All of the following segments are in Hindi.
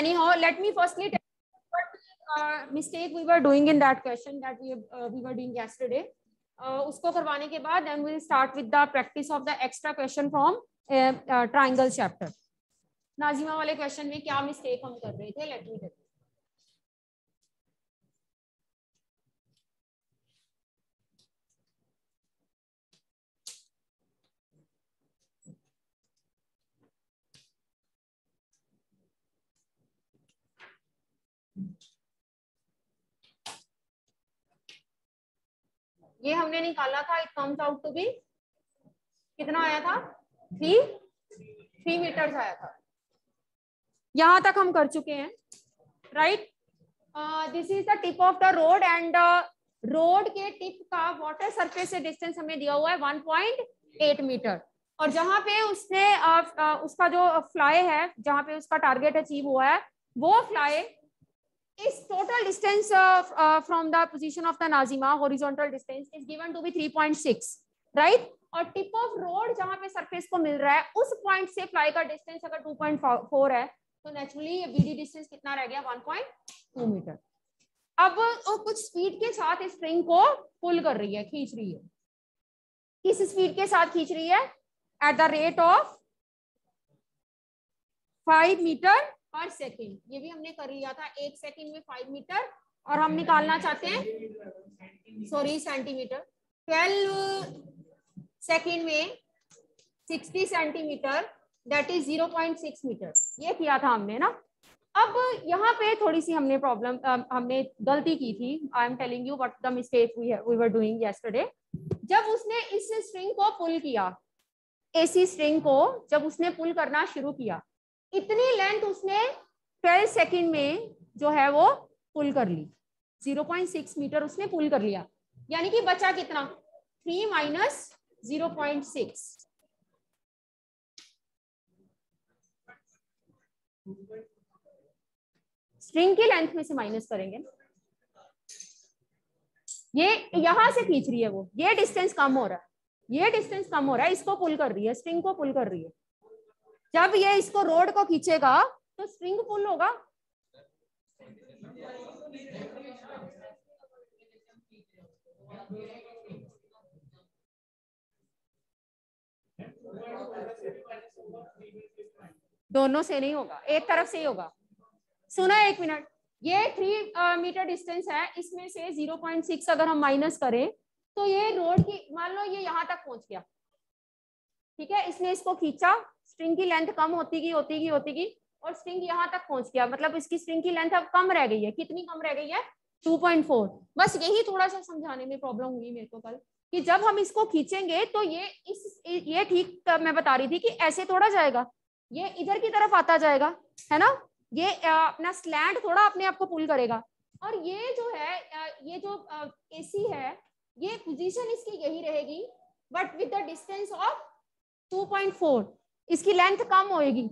anyhow let me firstly tell you what uh, mistake we were doing in that question that we uh, we were doing yesterday uh, usko karwane ke baad then we'll start with the practice of the extra question from uh, uh, triangle chapter nazima wale question mein kya mistake hum kar rahe the let me tell tell ये हमने निकाला था it comes out to be कितना आया था? थ्री थ्री मीटर्स आया था। यहाँ तक हम कर चुके हैं right this is the tip of the rod and rod के टिप का वाटर सरफेस से डिस्टेंस हमें दिया हुआ है 1.8 मीटर और जहाँ पे उसने uh, uh, उसका जो फ्लाई है जहाँ पे उसका टारगेट अचीव हुआ है वो fly total distance uh, uh, from the position of the Nazima horizontal distance is given to be 3.6 right? और टिप ऑफ़ रोड जहाँ पे सरफेस को मिल रहा है उस पॉइंट से फ्लाई का डिस्टेंस अगर 2.4 है तो नेचुरली ये बीडी डिस्टेंस कितना रह गया? 1.2 मीटर अब वो कुछ स्पीड के साथ स्प्रिंग को पुल कर रही है खींच रही है। किस स्पीड के साथ खींच रही है? At the rate of five metre per second ये भी हमने कर लिया था। एक सेकेंड में फाइव मीटर और हम निकालना चाहते हैं। सॉरी सेंटीमीटर ट्वेल्व सेकेंड में sixty centimetre that is zero point six metre ये किया था हमने ना। अब यहाँ पे थोड़ी सी हमने प्रॉब्लम हमने गलती की थी। I am telling you what the mistake we were doing yesterday जब उसने इस स्ट्रिंग को पुल किया एसी स्ट्रिंग को जब उसने पुल करना शुरू किया इतनी लेंथ उसने 12 सेकंड में जो है वो पुल कर ली। 0.6 मीटर उसने पुल कर लिया। यानी कि बचा कितना? 3 minus zero point six string की लेंथ में से माइनस करेंगे। ये यहाँ से खींच रही है वो। ये डिस्टेंस कम हो रहा है। ये डिस्टेंस कम हो रहा है। इसको पुल कर रही है। स्ट्रिंग को पुल कर रही है। जब ये इसको रोड को खींचेगा तो स्ट्रिंग पुल होगा। दोनों से नहीं होगा, एक तरफ़ से ही होगा। सुना एक मिनट, ये थ्री मीटर डिस्टेंस है, इसमें से ज़ीरो पॉइंट सिक्स अगर हम माइनस करें तो ये रोड की, मान लो ये यहाँ तक पहुँच गया। ठीक है, इसने इसको खींचा स्ट्रिंग की लेंथ कम होती गई होती गई होती गई और स्ट्रिंग यहाँ तक पहुँच गया। मतलब इसकी स्ट्रिंग की लेंथ अब कम रह गई है। कितनी कम रह गई है? 2.4 बस यही थोड़ा सा समझाने में प्रॉब्लम हुई मेरे को कल कि जब हम इसको खींचेंगे तो ये इस, ये ठीक मैं बता रही थी कि ऐसे थोड़ा जाएगा। ये इधर की तरफ़ आता जाएगा, है ना? ये अपना स्लैंड थोड़ा अपने आप को पुल करेगा। और ये जो है ये जो एसी है, ये पोजीशन इसकी यही रहेगी but with the distance of 2.4 इसकी लेंथ कम होगी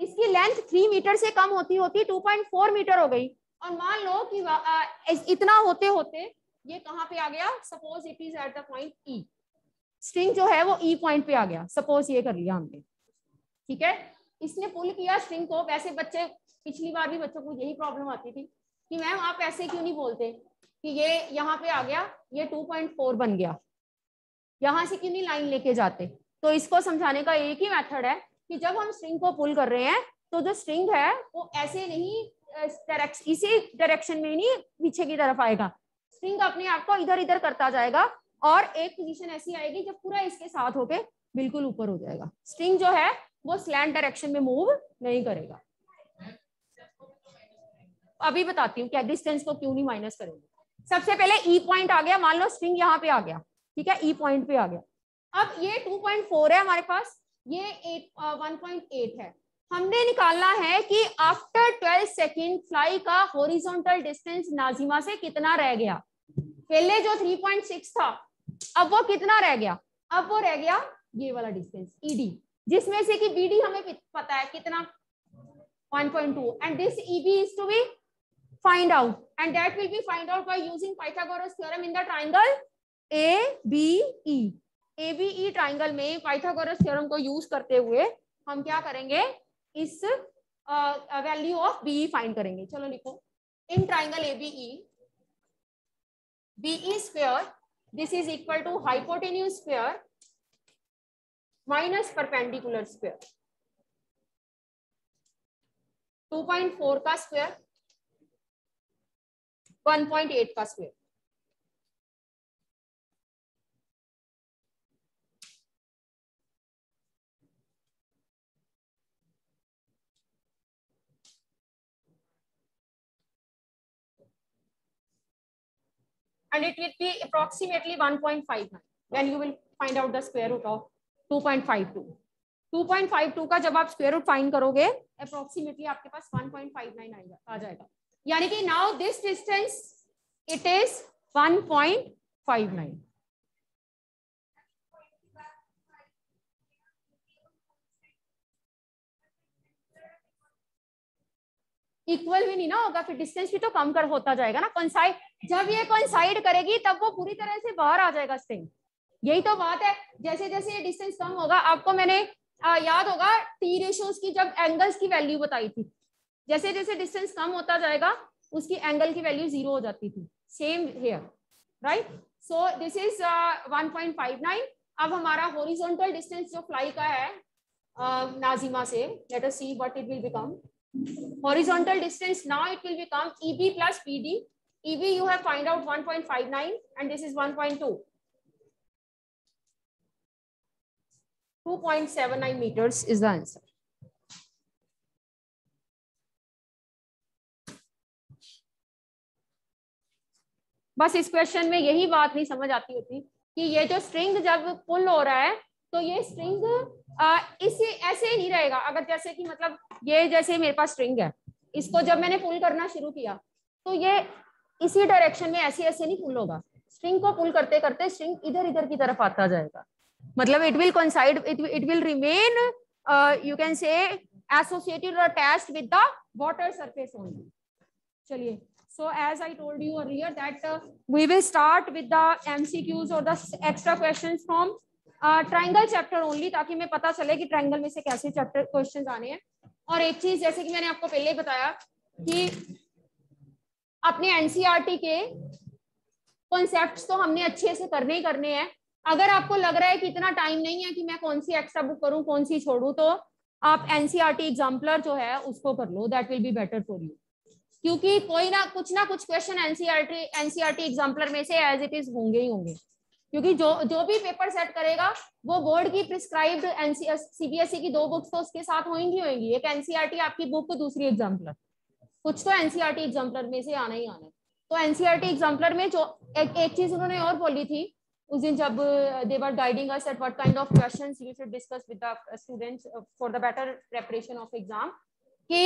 इसकी लेंथ थ्री मीटर से कम होती होती 2.4 मीटर हो गई। और मान लो कि इतना होते होते ये कहाँ पे आ गया? Suppose it is at the point E string जो है वो ई e पॉइंट पे आ गया। सपोज़ ये कर लिया हमने। ठीक है? इसने पुल किया स्ट्रिंग को। वैसे बच्चे, पिछली बार भी बच्चों को यही प्रॉब्लम आती थी कि मैम आप ऐसे क्यों नहीं बोलते कि ये यहाँ पे आ गया, ये 2.4 बन गया। यहाँ से क्यों नहीं लाइन लेके जाते? तो इसको समझाने का एक ही मेथड है कि जब हम स्ट्रिंग को पुल कर रहे हैं तो जो स्ट्रिंग है, वो ऐसे नहीं इसी डायरेक्शन में नहीं, पीछे की तरफ़ आएगा। स्ट्रिंग अपने आप को इधर इधर करता जाएगा और एक पोजीशन ऐसी आएगी जब पूरा इसके साथ होके बिल्कुल ऊपर हो जाएगा। स्ट्रिंग जो है, वो स्लैंड डायरेक्शन में मूव नहीं करेगा। अभी बताती हूँ क्या डिस्टेंस को क्यों नहीं माइनस करेंगे। सबसे पहले ई e पॉइंट आ गया, मान लो स्ट्रिंग यहाँ पे आ गया, ठीक है? ई e पॉइंट पे आ गया। अब ये 2.4 है हमारे पास, ये 1.8 है। हमने निकालना है कि आफ्टर 12 सेकेंड फ्लाई का होरिजोनटल डिस्टेंस नाजिमा से कितना रह गया? पहले जो 3.6 था, अब वो कितना रह गया? अब वो रह गया ये वाला डिस्टेंस ईडी जिसमें से कि बीडी हमें पता है कितना? 1.2 and this EB is to be find out, and that will be find out by using Pythagoras theorem in the triangle ABE. ABE triangle में Pythagoras theorem को यूज़ करते हुए हम क्या करेंगे? इस वैल्यू ऑफ़ बीई फाइंड करेंगे। चलो लिखो। In triangle A BE square this is equal to hypotenuse square minus perpendicular square 2.4 का स्क्वेयर 1.8 का square and it will be approximately 1.59 when you will find out the square root of 2.52 2.52 का जब आप स्क्वायर रूट फाइंड करोगे अप्रोक्सीमेटली आपके पास 1.59 आएगा, आ जाएगा। यानी कि now this distance it is 1.59 equal भी नहीं ना होगा, फिर डिस्टेंस भी तो कम कर होता जाएगा ना। कंसाइड जब ये कंसाइड करेगी तब वो पूरी तरह से बाहर आ जाएगा स्ट्रिंग यही तो बात है। जैसे जैसे ये डिस्टेंस कम होगा आपको मैंने आ, याद होगा टी रेशियोज की जब एंगल्स की वैल्यू बताई थी। जैसे जैसे डिस्टेंस कम होता जाएगा उसकी एंगल की वैल्यू ज़ीरो हो जाती थी। Same here right so this is 1.59 अब हमारा होरिजोनटल डिस्टेंस जो फ्लाई का है uh, नाजिमा से let us see what it will become horizontal distance now it will become eb plus pd eb you have find out 1.59 and this is 1.2 2.79 meters is the answer. बस इस क्वेश्चन में यही बात नहीं समझ आती होती कि ये जो स्ट्रिंग जब पुल हो रहा है तो ये स्ट्रिंग इसी, ऐसे ही नहीं रहेगा। अगर जैसे कि मतलब ये जैसे मेरे पास स्ट्रिंग है, इसको जब मैंने पुल करना शुरू किया तो ये इसी डायरेक्शन में ऐसे ऐसे नहीं पुल होगा। स्ट्रिंग को पुल करते करते स्ट्रिंग इधर इधर की तरफ़ आता जाएगा। मतलब it will consider it will remain you can say associated और attached with the water surface only चलिए so as i told you earlier that uh, we will start with the mcqs or the extra questions from triangle chapter only ताकि मैं पता चले कि ट्राइंगल में से कैसे चैप्टर क्वेश्चन आने हैं। और एक चीज़ जैसे कि मैंने आपको पहले ही बताया कि अपने एनसीईआरटी के कॉन्सेप्ट तो हमने अच्छे से करने ही करने हैं। अगर आपको लग रहा है कि इतना टाइम नहीं है कि मैं कौन सी एक्स्ट्रा बुक करूँ, कौन सी छोड़ू तो आप एनसीईआरटी एग्जाम्पलर जो है, उसको कर लो। That will be better for you क्योंकि कोई ना, कुछ ना कुछ क्वेश्चन एनसीईआरटी एनसीईआरटी एग्जाम्पलर में से एज इट इज़ होंगे ही होंगे। क्योंकि जो जो भी पेपर सेट करेगा, वो बोर्ड की प्रिस्क्राइब्ड सीबीएसई की दो बुक्स तो उसके साथ होंगी होंगी। एक एनसीईआरटी आपकी बुक दूसरी एग्जाम्पलर कुछ तो एनसीईआरटी एग्जाम्पलर में से आना ही आना तो एनसीईआरटी एग्जाम्पलर में जो एक, एक चीज़ उन्होंने और बोली थी उस दिन जब they were guiding us at what kind of questions you should discuss with the students for the better preparation of exam कि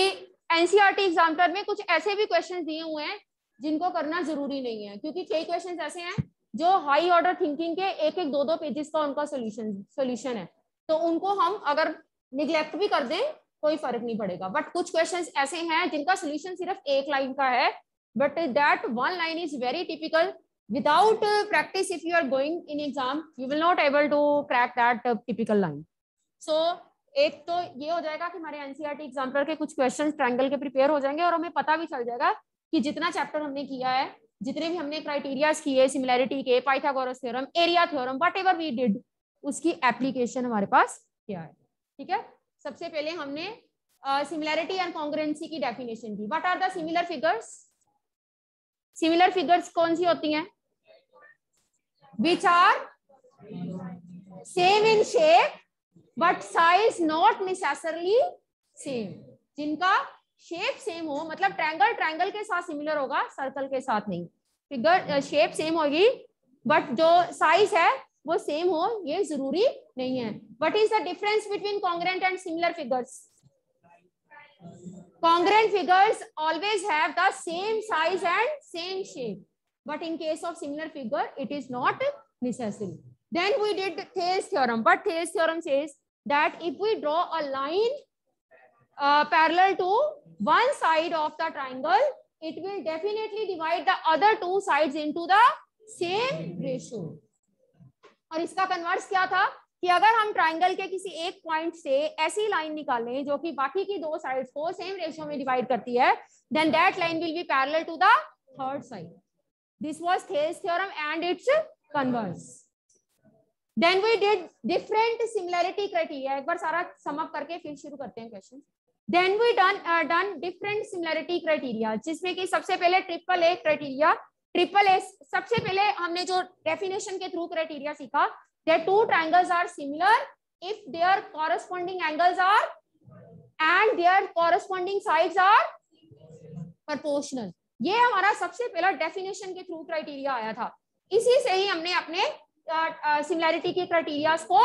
एनसीईआरटी एग्जाम्पलर में कुछ ऐसे भी क्वेश्चन दिए हुए हैं जिनको करना ज़रूरी नहीं है क्योंकि कई क्वेश्चन ऐसे हैं जो हाई ऑर्डर थिंकिंग के एक एक दो दो पेजेस का उनका सोल्यूशन सोल्यूशन है। तो उनको हम अगर निग्लेक्ट भी कर दें कोई फ़र्क नहीं पड़ेगा। बट कुछ क्वेश्चन ऐसे हैं जिनका सोल्यूशन सिर्फ़ एक लाइन का है। But that one line is very typical without practice if you are going in exam you will not able to crack that typical line so एक तो ये हो जाएगा कि हमारे एनसीईआरटी एग्ज़ाम्पल के कुछ क्वेश्चंस ट्रायंगल के प्रिपेयर हो जाएँगे और हमें पता भी चल जाएगा कि जितना चैप्टर हमने किया है, जितने भी हमने क्राइटेरियाज किए सिमिलैरिटी के Pythagoras theorem area theorem what we did उसकी एप्लीकेशन हमारे पास क्या है? ठीक है? सबसे पहले हमने सिमिलैरिटी एंड कॉन्ग्रेंसी की डेफिनेशन की what are the similar figures similar figures कौन सी होती हैं? Which are same in shape but size not necessarily same जिनका शेप सेम हो मतलब ट्रायंगल ट्रायंगल के साथ सिमिलर होगा सर्कल के साथ नहीं। फिगर शेप सेम होगी बट जो साइज़ है वो सेम हो ये ज़रूरी नहीं है what is the difference between congruent and similar figures congruent figures always have the same size and same shape but in case of similar figure it is not necessary then we did Thayer's theorem but Thayer's theorem says that if we draw a line uh, parallel to one side of the triangle, it will definitely divide the other two sides into the same ratio. और इसका कन्वर्स क्या था कि अगर हम ट्राइंगल के किसी एक पॉइंट से ऐसी लाइन निकालें जो कि बाकी की दो साइड्स को सेम रेशियो में डिवाइड करती है then that line will be parallel to the third side this was Thales and its converse then we did different similarity criteria एक बार सारा सम अप करके फिर शुरू करते हैं question then we done done different similarity criteria जिसमें कि सबसे पहले triple A criteria triple S सबसे पहले हमने जो डेफिनेशन के थ्रू क्राइटेरिया सीखा two triangles are similar if their corresponding angles are and their corresponding sides are proportional. ये हमारा सबसे पहला डेफिनेशन के थ्रू क्राइटेरिया आया था। इसी से ही हमने अपने सिमिलैरिटी के क्राइटेरियाज को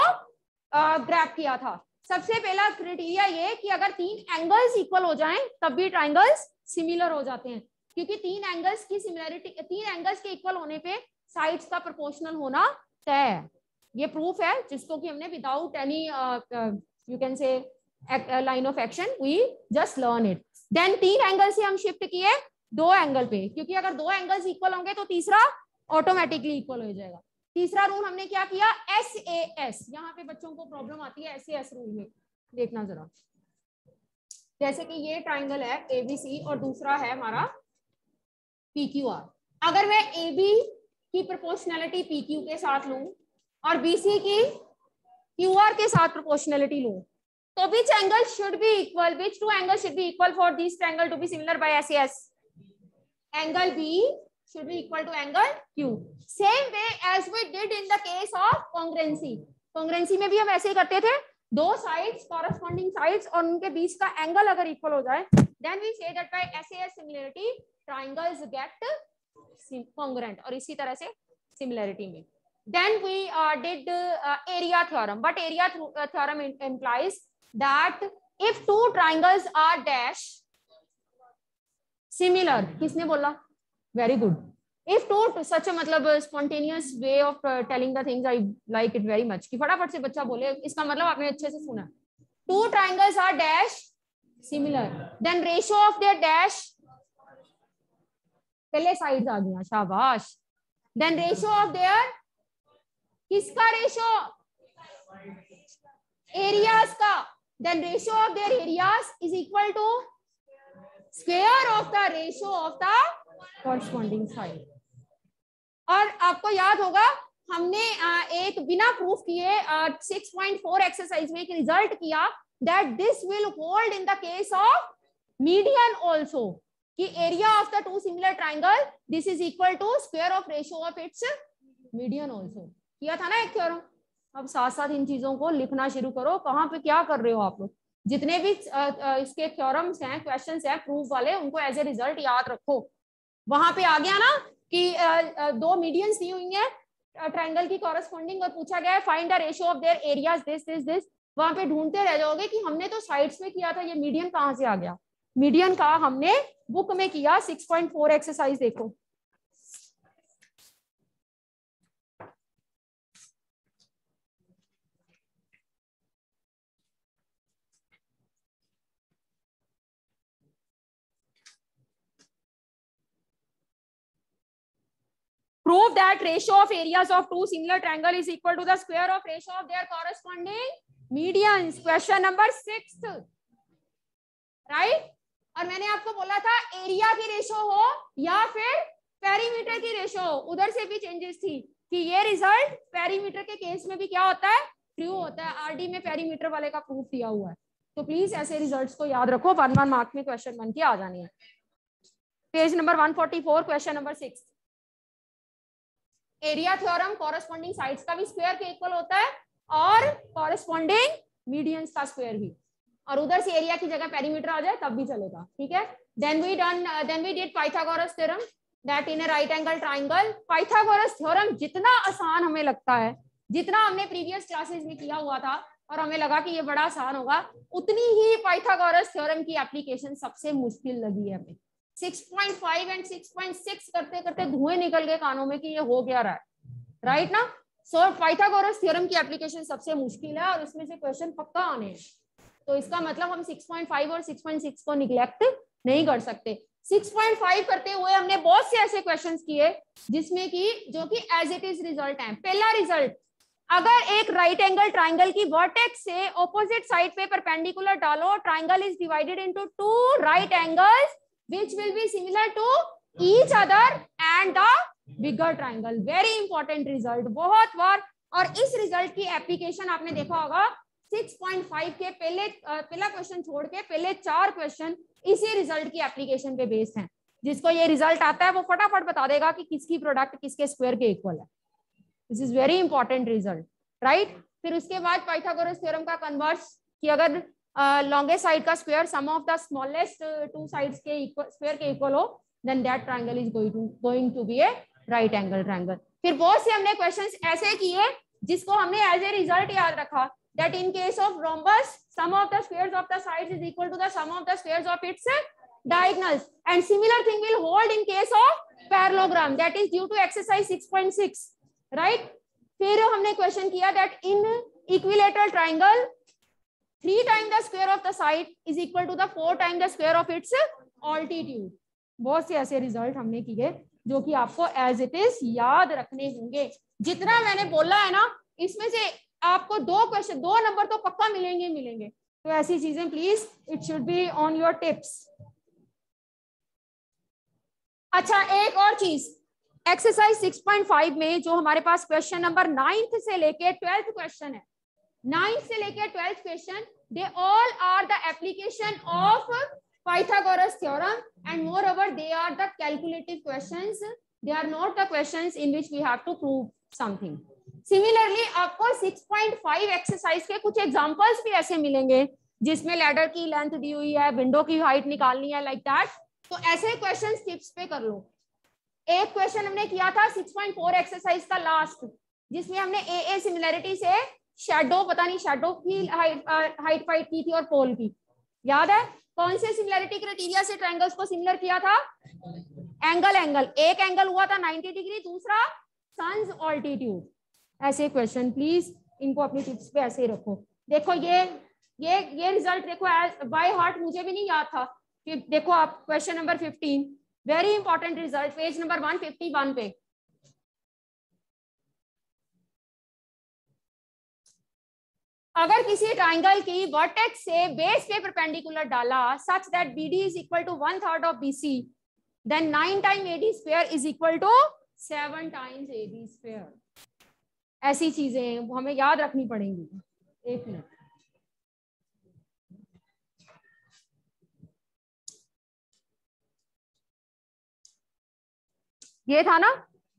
ग्रैप किया था। सबसे पहला क्राइटेरिया ये कि अगर तीन एंगल्स इक्वल हो जाएँ, तब भी ट्राइंगल्स सिमिलर हो जाते हैं। क्योंकि तीन एंगल्स की सिमिलरिटी तीन एंगल्स के इक्वल होने पे साइड्स का प्रोपोर्शनल होना तय है। ये प्रूफ है, जिसको कि हमने without any you can say line of action we just learn it then तीन एंगल से हम शिफ्ट किए दो एंगल पे। क्योंकि अगर दो एंगल्स इक्वल होंगे तो तीसरा ऑटोमेटिकली इक्वल हो जाएगा। तीसरा रूल हमने क्या किया? एस ए एस यहाँ पे बच्चों को प्रॉब्लम आती है एस ए एस रूल में। देखना जरा। जैसे कि ये ट्राइंगल है एबीसी और दूसरा है हमारा पी क्यू आर अगर मैं ए बी की प्रोपोर्शनैलिटी पी क्यू के साथ लू और बी सी की क्यू आर के साथ प्रोपोर्शनैलिटी लू तो which angle should be equal which two angle should be equal for this angle to be similar by S S angle B should be equal to angle Q same way as we did in the case of congruency congruency में भी हम ऐसे ही करते थे, दो साइड्स कॉरस्पोंडिंग साइड्स और उनके बीच का एंगल अगर इक्वल हो जाए then we say that by SAS similarity triangles get congruent और इसी तरह से सिमिलरिटी में। Then we did area theorem but area theorem implies that if two triangles are dash similar किसने बोला? Very good if two such मतलब spontaneous way of telling the things I like it very much कि फटाफट से बच्चा बोले, इसका मतलब आपने अच्छे से सुना। Two triangles are dash similar then ratio of their dash पहले साइड आ गया शाबाश। देन रेशियो ऑफ़ देयर किसका रेशियो एरियाज़ का। Then ratio of their areas is equal to square of the ratio of the corresponding side और आपको याद होगा, हमने एक बिना प्रूफ किए 6.4 एक्सरसाइज में एक रिज़ल्ट किया that this will hold in the case of median also कि area of the two similar triangle this is equal to square of ratio of its median also किया था ना एक थ्योरम अब साथ साथ इन चीज़ों को लिखना शुरू करो। कहाँ पे क्या कर रहे हो आप लोग? जितने भी इसके थ्योरम्स हैं क्वेश्चंस हैं प्रूफ वाले, उनको एज ए रिज़ल्ट याद रखो। वहाँ पे आ गया ना कि दो मीडियंस दी हुई है ट्राइंगल की कॉरेस्पॉन्डिंग और पूछा गया है find the ratio of their areas this this this वहाँ पे ढूंढते रह जाओगे कि हमने तो साइड्स में किया था, ये मीडियम कहाँ से आ गया? मीडियन का हमने बुक में किया 6.4 एक्सरसाइज देखो prove that ratio of areas of two similar triangle is equal to the square of ratio of their corresponding medians question number 6 right और मैंने आपको बोला था एरिया की रेशो हो या फिर पेरीमीटर की रेशो हो। उधर से भी चेंजेस थी कि ये रिज़ल्ट पेरीमीटर के केस में भी क्या होता है? ट्रू होता है। आरडी में पेरीमीटर वाले का प्रूफ दिया हुआ है। तो प्लीज़ ऐसे रिजल्ट्स को याद रखो। वन वन मार्क में क्वेश्चन बन के आ जानी है। Page number 144 question number six area theorem corresponding sides का भी स्क्वायर के इक्वल होता है और कॉरेस्पॉन्डिंग मीडियंस का स्क्वायर भी। और उधर से एरिया की जगह पेरीमीटर आ जाए, तब भी चलेगा, ठीक है? Then we done then we did Pythagoras theorem that in right angle triangle Pythagoras theorem जितना आसान हमें लगता है, जितना हमने प्रीवियस क्लासेस में किया हुआ था, और हमें लगा कि ये बड़ा आसान होगा, उतनी ही पाइथागोरस थ्योरम की एप्लीकेशन सबसे मुश्किल लगी है हमें। 6.5 एंड 6.6 करते करते धुएँ निकल गए कानों में कि ये हो गया रहा है राइट ना? सो पाइथागोरस थ्योरम की एप्लीकेशन सबसे मुश्किल है, और उसमें से क्वेश्चन पक्का आने हैं। तो इसका मतलब हम 6.5 और 6.6 को निग्लेक्ट नहीं कर सकते। 6.5 करते हुए हमने बहुत से ऐसे क्वेश्चंस किए, जिसमें कि, जो कि एज इट इज़ रिज़ल्ट है। पहला रिज़ल्ट अगर एक राइट एंगल ट्राइंगल की वर्टेक्स से ऑपोजिट साइड पे परपेंडिकुलर डालो triangle is divided into two right angles which will be similar to each other and the bigger triangle very important result बहुत बार। और इस रिज़ल्ट की एप्लीकेशन आपने देखा होगा 6.5 के पहले पहला क्वेश्चन छोड़ के पहले चार क्वेश्चन इसी रिज़ल्ट की एप्लीकेशन पे बेस्ड हैं। जिसको ये रिज़ल्ट आता है, वो फटाफट बता देगा कि किसकी प्रोडक्ट किसके स्क्वायर के इक्वल है। This is very important result right फिर उसके बाद पाइथागोरस थ्योरम का कन्वर्स कि अगर लॉन्गेस्ट साइड का square sum of the smallest two sides के स्क्वायर के इक्वल हो then that triangle is going to going to be a right angle triangle फिर बहुत से हमने क्वेश्चंस ऐसे किए जिसको हमने एज ए रिज़ल्ट याद रखा। That in case of rhombus sum of the squares of the sides is equal to the sum of the squares of its diagonals and similar thing will hold in case of parallelogram that is due to exercise 6.6 right फिर हमने क्वेश्चन किया that in equilateral triangle three time the square of the side is equal to the four time the square of its altitude बहुत से ऐसे रिज़ल्ट हमने किए जो कि आपको एज इट इज़ याद रखने होंगे जितना मैंने बोला है ना इसमें से आपको दो क्वेश्चन दो नंबर तो पक्का मिलेंगे मिलेंगे। तो ऐसी चीज़ें please it should be on your tips अच्छा एक और चीज़। एक्सरसाइज 6.5 में जो हमारे पास क्वेश्चन नंबर नाइन्थ से लेके ट्वेल्थ क्वेश्चन है नाइन्थ से लेके twelfth question they all are the application of Pythagoras theorem and moreover, they are the calculative questions. They are not the questions in which we have to prove something. Similarly आपको 6.5 एक्सरसाइज के कुछ एग्जांपल्स भी ऐसे मिलेंगे, जिसमें लैडर की लेंथ दी हुई है विंडो की हाइट निकालनी है लाइक like दैट तो ऐसे क्वेश्चन टिप्स पे कर लो। एक क्वेश्चन हमने किया था 6.4 एक्सरसाइज का लास्ट जिसमें हमने ए ए सिमिलरिटी से शेडो पता नहीं शेडो की हाइट फाइट की थी और पोल की। याद है? कौन से सिमिलरिटी क्राइटेरिया से ट्रायंगल्स को सिमिलर किया था? एंगल एंगल एक एंगल हुआ था 90 डिग्री दूसरा सन्स ऑल्टीट्यूड ऐसे क्वेश्चन प्लीज़ इनको अपनी टिप्स पे ऐसे ही रखो। देखो, ये ये ये रिज़ल्ट देखो बाय हार्ट मुझे भी नहीं याद था कि देखो आप question number 15 very important result page number 151 पे। अगर किसी ट्राइंगल की वर्टेक्स से बेस पे परपेंडिकुलर डाला such that B D is equal to one third of BC then nine time A D square is equal to seven times A D square ऐसी चीज़ें वो हमें याद रखनी पड़ेंगी। एक मिनट। ये था ना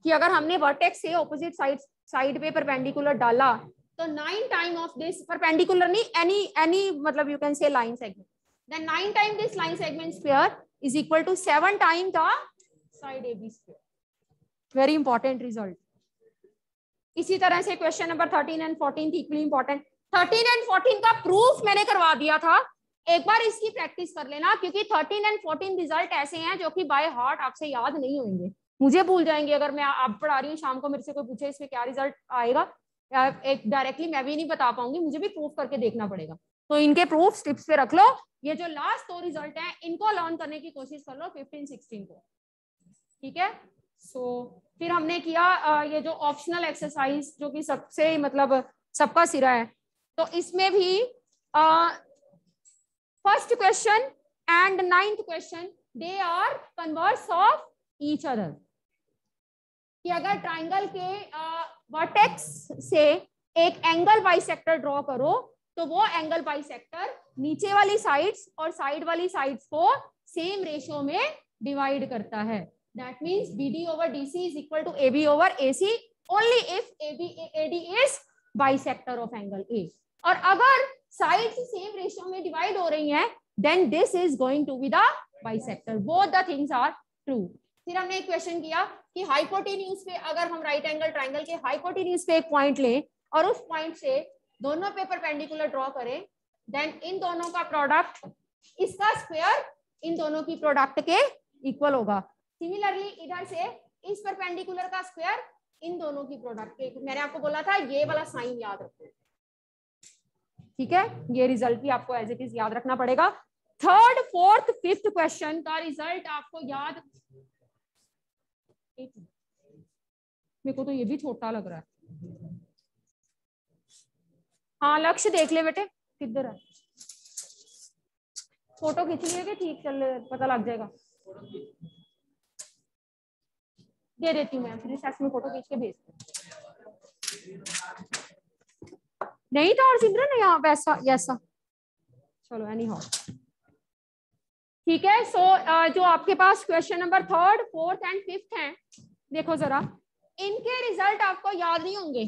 कि अगर हमने वर्टेक्स से ऑपोजिट साइड साइड पे परपेंडिकुलर डाला तो nine time of this perpendicular नहीं एनी एनी मतलब you can say line segment nine time this line segment square is equal to seven time the side A B square very important result इसी तरह से question number thirteen and fourteen equally important thirteen and fourteen का प्रूफ मैंने करवा दिया था। एक बार इसकी प्रैक्टिस कर लेना, क्योंकि थर्टीन एंड फोर्टीन रिज़ल्ट ऐसे हैं जो कि बाय हार्ट आपसे याद नहीं होंगे। मुझे भूल जाएँगे अगर मैं आप पढ़ा रही हूँ, शाम को मेरे से कोई पूछे इसमें क्या रिज़ल्ट आएगा। एक डायरेक्टली मैं भी नहीं बता पाऊँगी, मुझे भी प्रूफ करके देखना पड़ेगा। तो इनके प्रूफ टिप्स पे रख लो। ये जो लास्ट दो रिज़ल्ट है, इनको लर्न करने की कोशिश कर लो फिफ्टीन सिक्सटीन को। ठीक है? सो so, फिर हमने किया ये जो ऑप्शनल एक्सरसाइज जो कि सबसे मतलब सबका सिरा है। तो इसमें भी first question and ninth question they are converse of each other कि अगर ट्राइंगल के वर्टेक्स से एक एंगल बाइसेक्टर ड्रॉ करो तो वो एंगल बाइसेक्टर नीचे वाली साइड्स और साइड वाली साइड्स को सेम रेशियो में डिवाइड करता है। That means BD over DC is equal to AB over AC only if AB AD is bisector of angle A और अगर साइड्स सेम रेशियो में डिवाइड हो रही हैं then this is going to be the bisector both the things are true फिर हमने एक क्वेश्चन किया कि हाइपोटेन्यूज पे अगर हम राइट एंगल ट्राइंगल के हाइपोटेन्यूज पे एक पॉइंट लें और उस पॉइंट से दोनों पे परपेंडिकुलर ड्रॉ करें देन इन दोनों का प्रोडक्ट इसका स्क्वायर इन दोनों की प्रोडक्ट के इक्वल होगा। सिमिलरली इधर से इस परपेंडिकुलर का स्क्वायर इन दोनों की प्रोडक्ट मैंने आपको बोला था, ये वाला साइन याद रखो। ठीक है? ये रिज़ल्ट भी आपको एज इट इज़ याद रखना पड़ेगा। थर्ड फोर्थ फिफ्थ क्वेश्चन का रिज़ल्ट आपको याद मेरे को तो ये भी छोटा लग रहा है। हाँ लक्ष्य देख ले बेटे, किधर है? फ़ोटो खींच लिए ठीक चल पता लग जाएगा? दे देती हूँ मैं फिर रिसर्च में फ़ोटो खींच के भेज नहीं था और सिमरन यहाँ वैसा ऐसा चलो एनी हाउ ठीक है सो so, जो आपके पास question number third fourth and fifth हैं देखो जरा। इनके रिज़ल्ट आपको याद नहीं होंगे।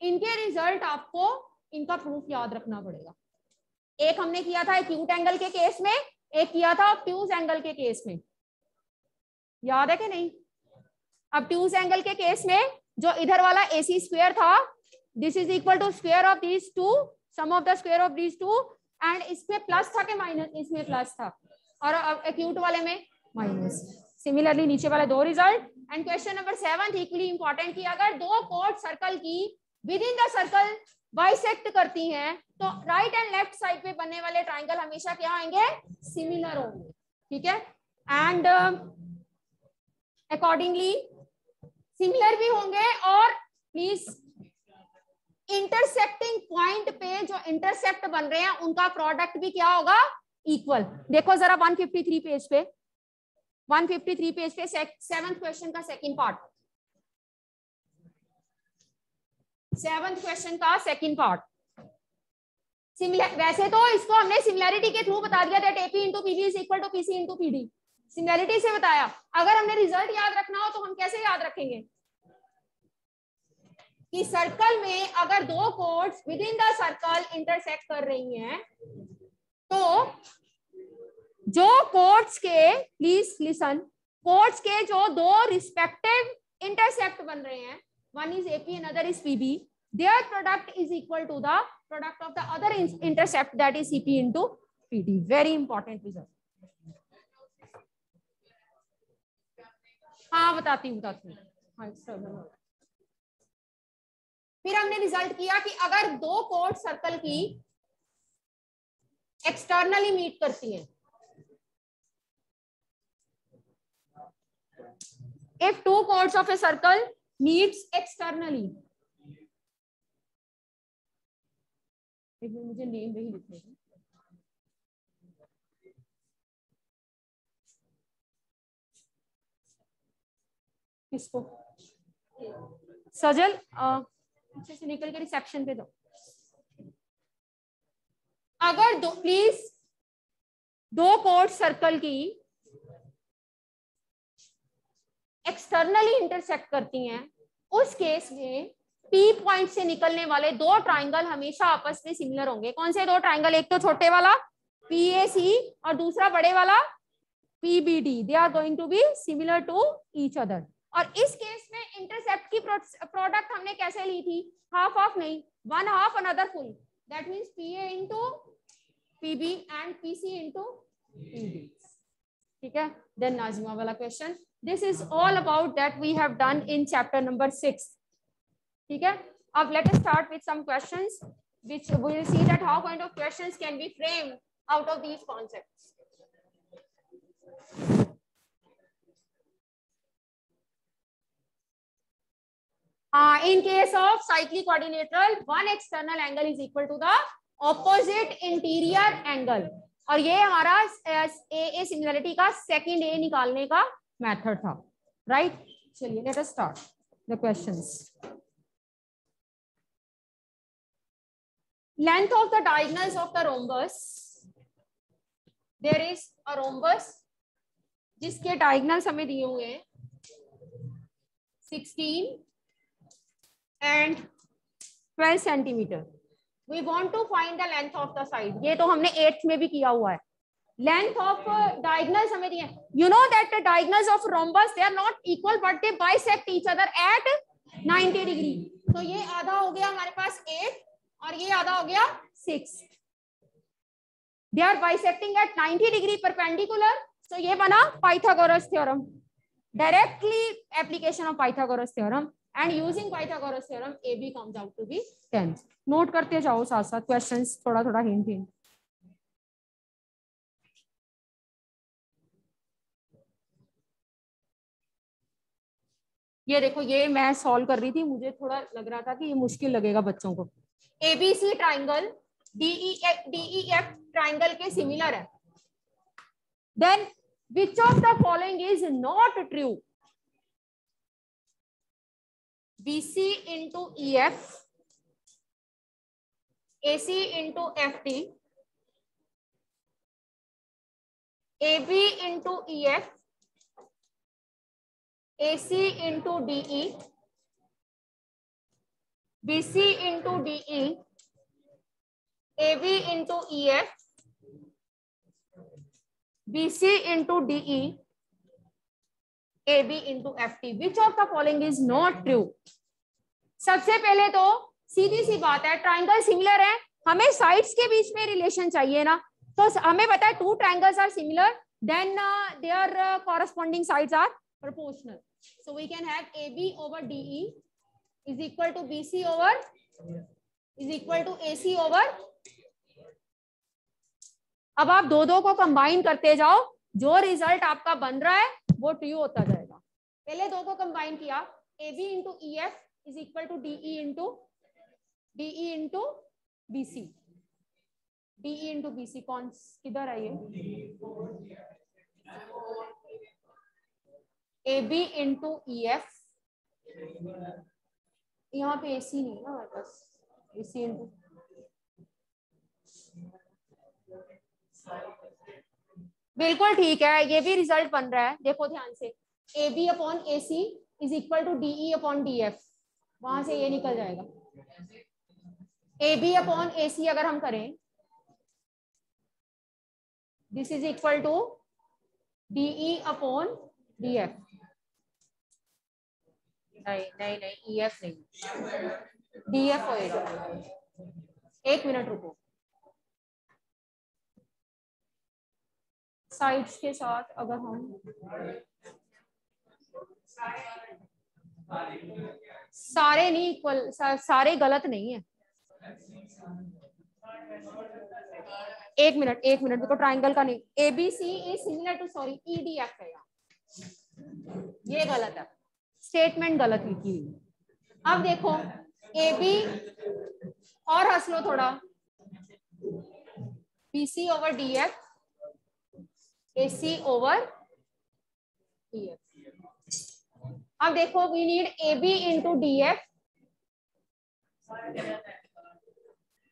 इनके रिज़ल्ट आपको इनका प्रूफ याद रखना पड़ेगा। एक हमने किया था एक्यूट एंगल के केस में एक किया था ट्यूज एंगल के केस में। याद है कि नहीं? अब ट्यूज एंगल के केस में जो इधर वाला ए सी स्क्वेयर था this is equal to square of these two sum of the square of these two and इसमें प्लस था कि माइनस इसमें प्लस था। और एक्यूट वाले में माइनस सिमिलरली नीचे वाले दो result and question number seven equally important की अगर दो कोर्ट सर्कल की within the circle bisect करती हैं तो राइट एंड लेफ़्ट साइड पे बनने वाले ट्राइंगल हमेशा क्या आएँगे? सिमिलर होंगे। ठीक है? एंड अकॉर्डिंगली सिमिलर भी होंगे और प्लीज़ इंटरसेप्टिंग पॉइंट पे जो इंटरसेप्ट बन रहे हैं, उनका प्रोडक्ट भी क्या होगा? इक्वल देखो जरा 153 पेज पे। 153 पेज पे सेवंथ क्वेश्चन का सेकंड पार्ट सेवंथ क्वेश्चन का सेकंड पार्ट सिमिलर वैसे तो इसको हमने सिमिलैरिटी के थ्रू बता दिया that AP into PB is equal to PC into PD similarity से बताया। अगर हमने रिज़ल्ट याद रखना हो तो हम कैसे याद रखेंगे? कि सर्कल में अगर दो chords within the circle intersect कर रही हैं तो जो कोड्स के प्लीज़ लिसन कोड्स के जो दो रिस्पेक्टिव इंटरसेक्ट बन रहे हैं, one is AP another is PB their product is equal to the product of the other intercept that is CP into PD very important result. हाँ बताती हूँ बताती हूँ। हाँ फिर हमने रिज़ल्ट किया कि अगर दो कोर्ट सर्कल की एक्सटर्नली मीट करती हैं, if two chords of a circle meets externally, एक मिनट, मुझे नेम वही लिखने किसको? सजल अच्छे से निकल के रिसेप्शन पे दो। अगर दो प्लीज़ दो कोर्ट सर्कल की एक्सटर्नली इंटरसेक्ट करती हैं, उस केस में पी पॉइंट से निकलने वाले दो ट्राइंगल हमेशा आपस में सिमिलर होंगे। कौन से दो ट्राइंगल एक तो छोटे वाला पी ए सी और दूसरा बड़े वाला PBD they are going to be similar to each other और इस केस में इंटरसेप्ट की प्रोडक्ट हमने कैसे ली थी? हाफ़ ऑफ़ नहीं one half another full that mean P A into and P C into ठीक है? देन नाजिमा वाला question this is all about that we have done in chapter number six ठीक है? अब let start with some question which we'll see that how kind of question can be frame out of these concept in case of cyclic quadrilateral one external angle is equal to the opposite interior angle. और ये हमारा सिमिलरिटी का सेकेंड ए निकालने का मेथड था। राइट चलिए let us start the questions. Length of the diagonals of the rhombus there is a rhombus जिसके डायगनल्स हमें दिए हुए हैं। 16, and 12 centimetre we want to find the length of the side ये तो हमने एट्थ में भी किया हुआ है। Length of uh, diagonals हमें दिए you know that the diagonals of rhombus they are not equal but they bisect each other at 90 degree. तो so, ये आधा हो गया हमारे पास एट और ये आधा हो गया six they are bisecting at 90 degree perpendicular so ये बना Pythagoras theorem directly application of Pythagoras theorem theorem and using Pythagoras theorem AB comes out to be 10 note करते जाओ साथ साथ क्वेश्चंस थोड़ा थोड़ा हिंट हिंट ये देखो, ये मैं सॉल्व कर रही थी, मुझे थोड़ा लग रहा था कि ये मुश्किल लगेगा बच्चों को. ABC triangle DE DE F triangle के सिमिलर है. Then which of the following is not true into E F AC into FT, AB into EF, AC into DE, BC into DE, AB into EF, BC into DE, AB into FT. Which of the following is not true? सबसे पहले तो सीधी सी बात है ट्राइंगल सिमिलर है हमें साइड्स के बीच में रिलेशन चाहिए ना तो हमें पता है two triangles are similar then their corresponding sides are proportional so we can have ab over de is equal to bc over, is equal to ac over अब आप दो दो को कंबाइन करते जाओ, जो रिज़ल्ट आपका बन रहा है वो ट्रू होता जाएगा। पहले दो को कंबाइन किया। A B into E F is equal to DE into DE into BC DE into BC कौन, किधर है ये? A B into E F यहाँ पे ए सी नहीं ना हमारे पास। सी इंटू बिल्कुल ठीक है ये भी रिज़ल्ट बन रहा है। देखो ध्यान से A B upon A C is equal to D E upon D F वहाँ से ये निकल जाएगा। ए बी अपॉन ए सी अगर हम करें this is equal to D E upon D F नहीं नहीं नहीं ई एफ़ नहीं। डी एफ़ होएगा। एक मिनट रुको। साइड्स के साथ अगर हम सारे नहीं इक्वल सारे गलत नहीं है। एक मिनट एक मिनट देखो ट्राइंगल का नहीं। A B C is similar to sorry E D F है ये गलत है। स्टेटमेंट गलत लिखी अब देखो ए बी और हंस लो थोड़ा। B C over D F C over D F अब देखो A B into D F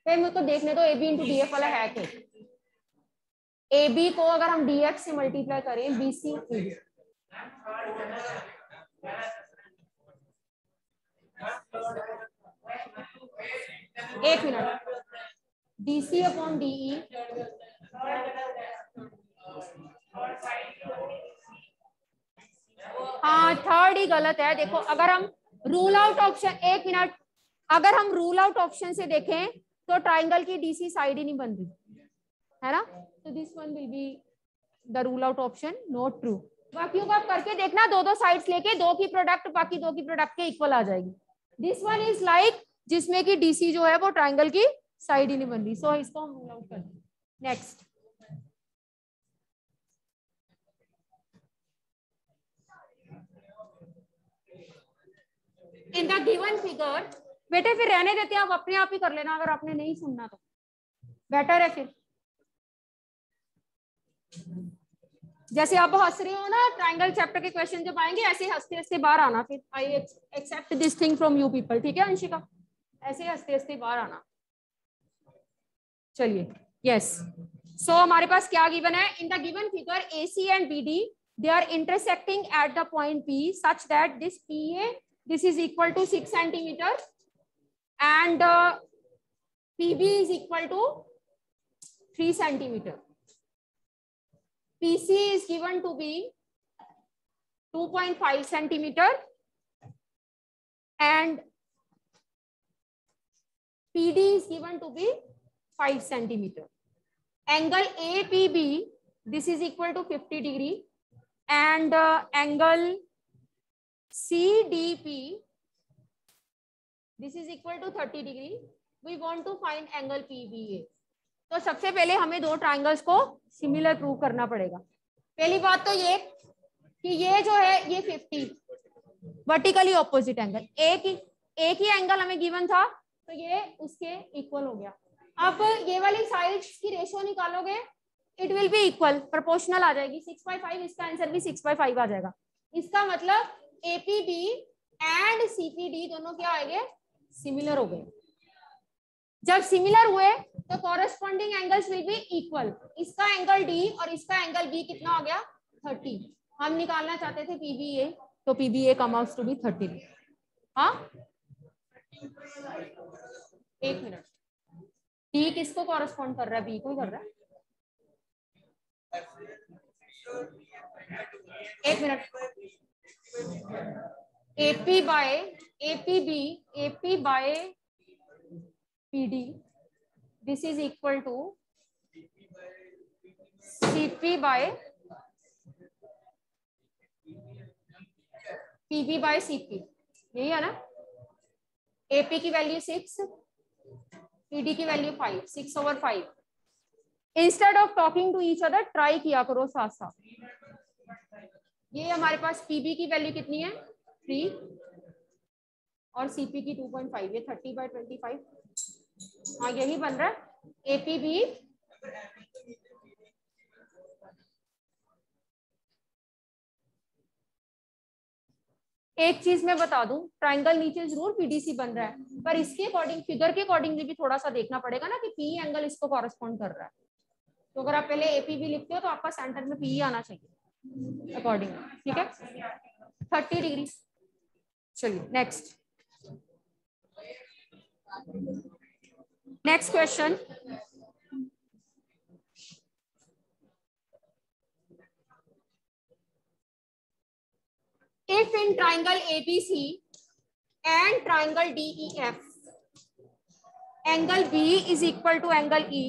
फिर मेरे को देखने बी इंटू डी एफ़ वाला है क्या बी को अगर हम एफ़ से मल्टीप्लाई करें बी सी एक मिनट। डी सी अपॉन डीई हाँ थर्ड ही गलत है। देखो अगर हम रूल आउट ऑप्शन एक मिनट अगर हम रूल आउट ऑप्शन से देखें तो ट्राइंगल की डीसी साइड ही नहीं बन रही। है ना? तो this one will be the rule out option not true बाकियों को आप करके देखना दो दो साइड्स लेके दो की प्रोडक्ट बाकी दो की प्रोडक्ट के इक्वल आ जाएगी। दिस वन इज़ लाइक जिसमें कि डीसी जो है वो ट्राइंगल की साइड ही नहीं बन रही। सो so, इसको हम रूल आउट कर next in the given figure बेटे फिर रहने देते आप अपने आप ही कर लेना, अगर आपने नहीं सुनना तो। बेटर है फिर। जैसे आप हंस रहे हो ना ट्राइंगल चैप्टर के क्वेश्चन जब आएँगे, ऐसे हँसते हँसते बाहर आना फिर। I except this thing from you people ठीक है, अंशिका? ऐसे हँसते हँसते बाहर आना। चलिए यस सो हमारे पास क्या गिवन है? In the given figure A C and B D they are intersecting at the point P such that this P A This is equal to 6 centimeters and uh, PB is equal to 3 centimeter. PC is given to be 2.5 centimeter and PD is given to be 5 centimeter. Angle APB, this is equal to 50 degree and uh, angle CDP this is equal to thirty degree we want to find angle PBA तो सबसे पहले हमें दो ट्राइंगल्स को सिमिलर प्रूव करना पड़ेगा। पहली बात तो ये कि ये जो है, ये 50 वर्टिकली ऑपोजिट एंगल एक ही एक ही एंगल हमें गिवन था तो ये उसके इक्वल हो गया। अब ये वाली साइड्स की रेशियो निकालोगे it will be equal proportional आ जाएगी। सिक्स बाई फाइव इसका आंसर भी सिक्स बाई फाइव आ जाएगा। इसका मतलब एपीडी एंड सीपीडी दोनों क्या आएँगे सिमिलर हो गए। जब सिमिलर हुए तो corresponding angles will be equal इसका एंगल डी और इसका एंगल बी कितना हो गया? थर्टी। हम निकालना चाहते थे पीबीए तो PBA come to be thirty. हाँ? एक मिनट। डी किसको कॉरेस्पॉन्ड कर रहा है? बी को कर रहा है। एक minute. AP by AP B AP by PD. This is equal to CP by PB by CP यही है ना? एपी की वैल्यू सिक्स PD की value five six over five instead of talking to each other try किया करो साथ साथ ये हमारे पास पीबी की वैल्यू कितनी है? थ्री और सीपी की 2.5 ये थर्टी बाई ट्वेंटी फाइव हाँ यही बन रहा है। एपी भी एक चीज़ मैं बता दूँ ट्राइंगल नीचे ज़रूर पीडीसी बन रहा है, पर इसके अकॉर्डिंग फिगर के अकॉर्डिंग भी थोड़ा सा देखना पड़ेगा ना कि पी एंगल इसको कॉरेस्पॉन्ड कर रहा है। तो अगर आप पहले एपी भी लिखते हो तो आपका सेंटर में पी आना चाहिए। अकॉर्डिंग ठीक है? थर्टी डिग्री चलिए next next question if in triangle ABC and triangle DEF angle B is equal to angle E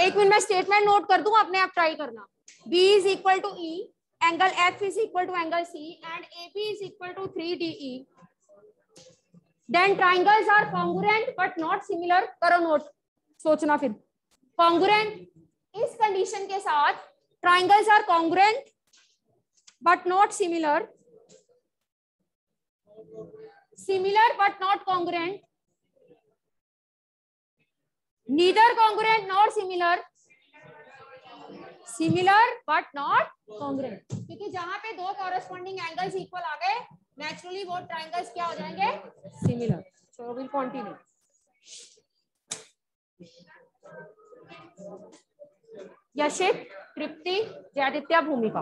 एक मिनट मैं स्टेटमेंट नोट कर दू? अपने आप ट्राई करना। B is equal to E, angle F is equal to angle C and AB is equal to 3DE. Then triangles are congruent but not similar करो नोट सोचना फिर. कॉन्ग्रुएंट इस कंडीशन के साथ triangles are congruent but not similar similar but not congruent neither congruent not similar similar but not congruent क्योंकि जहाँ पे दो कॉरेस्पॉन्डिंग एंगल्स इक्वल आ गए नेचुरली वो ट्राइंगल्स क्या हो जाएँगे? Similar so will continue Yashit Tripti Jayaditya Bhumika